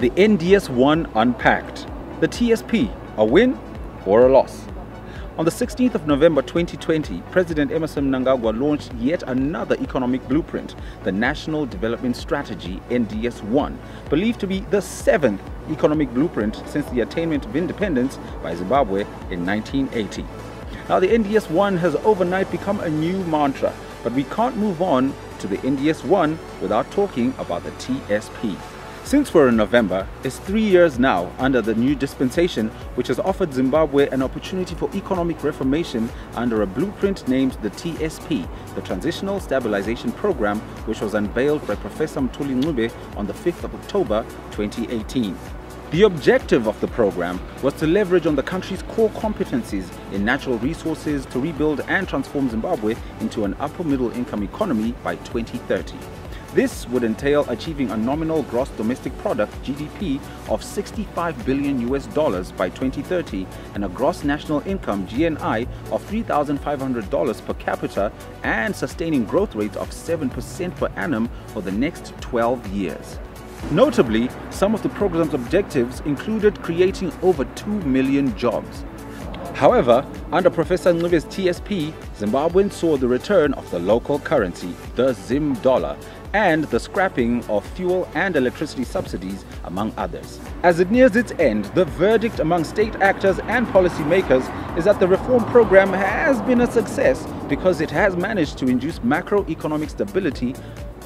The NDS-1 unpacked. The TSP, a win or a loss? On the 16th of November 2020, President Emmerson Mnangagwa launched yet another economic blueprint, the National Development Strategy NDS-1, believed to be the seventh economic blueprint since the attainment of independence by Zimbabwe in 1980. Now the NDS-1 has overnight become a new mantra, but we can't move on to the NDS-1 without talking about the TSP. Since we're in November, it's three years now under the new dispensation, which has offered Zimbabwe an opportunity for economic reformation under a blueprint named the TSP, the Transitional Stabilization Program, which was unveiled by Professor Mthuli Ncube on the 5th of October 2018. The objective of the program was to leverage on the country's core competencies in natural resources to rebuild and transform Zimbabwe into an upper middle income economy by 2030. This would entail achieving a nominal gross domestic product GDP of 65 billion US dollars by 2030 and a gross national income GNI of $3,500 per capita and sustaining growth rates of 7% per annum for the next 12 years. Notably, some of the program's objectives included creating over 2 million jobs. However, under Professor Ncube's TSP, Zimbabweans saw the return of the local currency, the Zim dollar, and the scrapping of fuel and electricity subsidies, among others. As it nears its end, the verdict among state actors and policymakers is that the reform program has been a success because it has managed to induce macroeconomic stability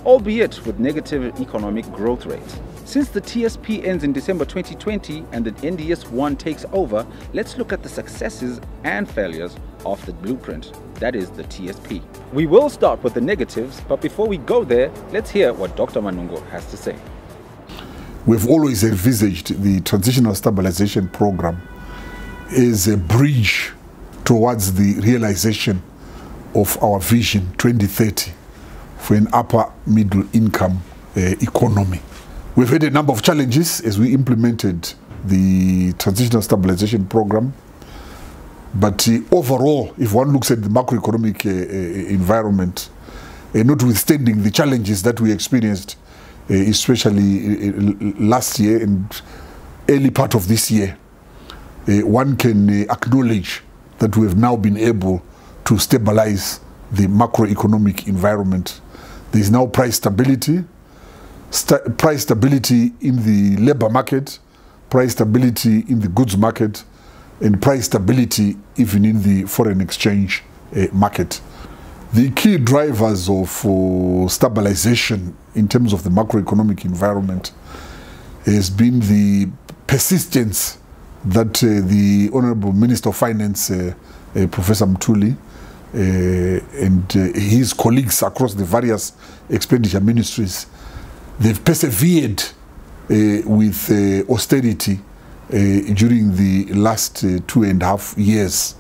albeit with negative economic growth rates. Since the TSP ends in December 2020 and the NDS-1 takes over, let's look at the successes and failures of the blueprint, that is the TSP. We will start with the negatives, but before we go there, let's hear what Dr. Manungo has to say. We've always envisaged the Transitional Stabilization Program as a bridge towards the realization of our vision 2030 for an upper middle income uh, economy. We've had a number of challenges as we implemented the transitional stabilization program. But uh, overall, if one looks at the macroeconomic uh, uh environment, uh, notwithstanding the challenges that we experienced, uh, especially last year and early part of this year, one can acknowledge that we have now been able to stabilize the macroeconomic environment there is now price stability, st price stability in the labor market, price stability in the goods market, and price stability even in the foreign exchange uh, market. The key drivers of uh, stabilization in terms of the macroeconomic environment has been the persistence that uh, the Honorable Minister of Finance, uh, uh, Professor Mtuli, uh, and uh, his colleagues across the various expenditure ministries, they've persevered uh, with uh, austerity uh, during the last uh, two and a half years.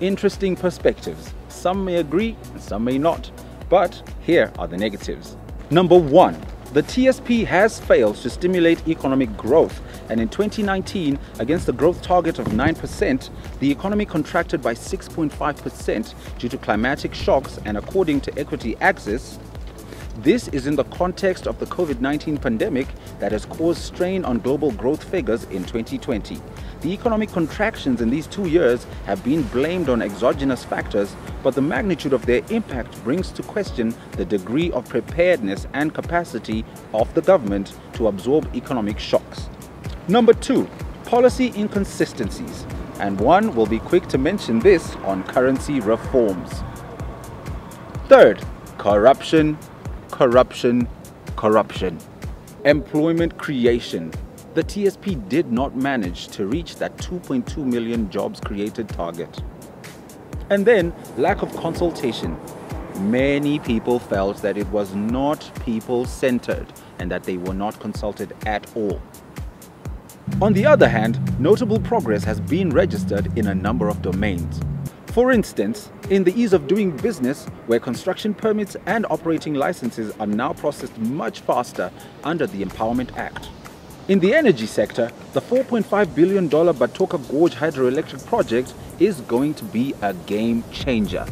Interesting perspectives. Some may agree, some may not. But here are the negatives. Number one, the TSP has failed to stimulate economic growth and in 2019, against the growth target of 9%, the economy contracted by 6.5% due to climatic shocks and according to Equity Axis, this is in the context of the COVID-19 pandemic that has caused strain on global growth figures in 2020. The economic contractions in these two years have been blamed on exogenous factors, but the magnitude of their impact brings to question the degree of preparedness and capacity of the government to absorb economic shocks. Number two, policy inconsistencies. And one will be quick to mention this on currency reforms. Third, corruption, corruption, corruption. Employment creation. The TSP did not manage to reach that 2.2 million jobs created target. And then, lack of consultation. Many people felt that it was not people centered and that they were not consulted at all. On the other hand, notable progress has been registered in a number of domains. For instance, in the ease of doing business, where construction permits and operating licenses are now processed much faster under the Empowerment Act. In the energy sector, the $4.5 billion Batoka Gorge hydroelectric project is going to be a game changer.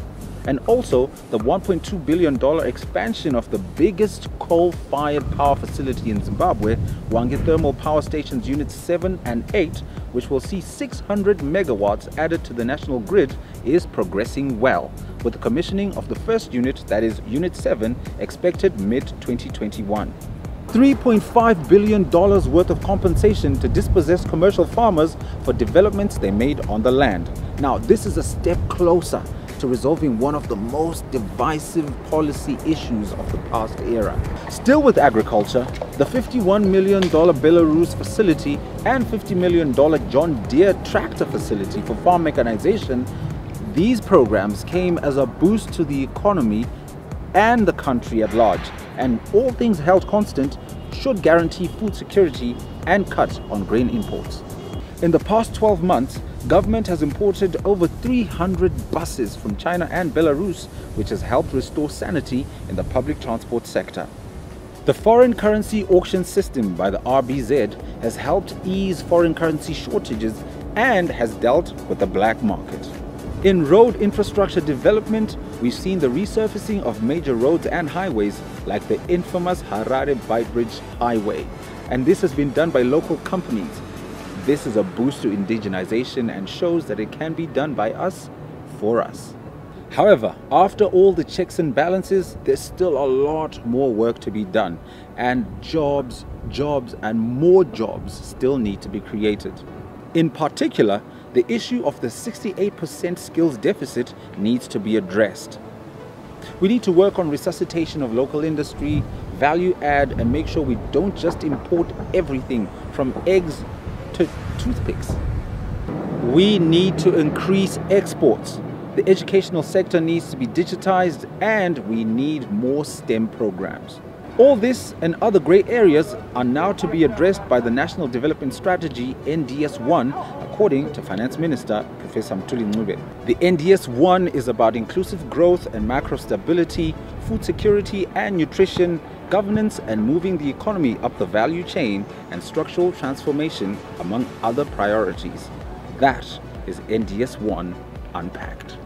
And also the $1.2 billion expansion of the biggest coal-fired power facility in Zimbabwe, Hwange Thermal Power Stations Units 7 and 8, which will see 600 megawatts added to the national grid, is progressing well, with the commissioning of the first unit, that is Unit 7, expected mid-2021. $3.5 billion worth of compensation to dispossessed commercial farmers for developments they made on the land. Now, this is a step closer to resolving one of the most divisive policy issues of the past era. Still with agriculture, the $51 million Belarus facility and $50 million John Deere tractor facility for farm mechanization, these programs came as a boost to the economy and the country at large, and all things held constant, should guarantee food security and cut on grain imports. In the past 12 months, government has imported over 300 buses from China and Belarus, which has helped restore sanity in the public transport sector. The foreign currency auction system by the RBZ has helped ease foreign currency shortages and has dealt with the black market. In road infrastructure development, we've seen the resurfacing of major roads and highways like the infamous Harare Beitbridge Highway. And this has been done by local companies. This is a boost to indigenization and shows that it can be done by us for us. However, after all the checks and balances, there's still a lot more work to be done and jobs, jobs and more jobs still need to be created. In particular, the issue of the 68% skills deficit needs to be addressed. We need to work on resuscitation of local industry, value add, and make sure we don't just import everything from eggs to toothpicks. We need to increase exports. The educational sector needs to be digitized and we need more STEM programs. All this and other grey areas are now to be addressed by the National Development Strategy NDS1 according to Finance Minister Professor Mthuli Ncube. The NDS1 is about inclusive growth and macro stability, food security and nutrition, governance and moving the economy up the value chain and structural transformation among other priorities. That is NDS1 unpacked.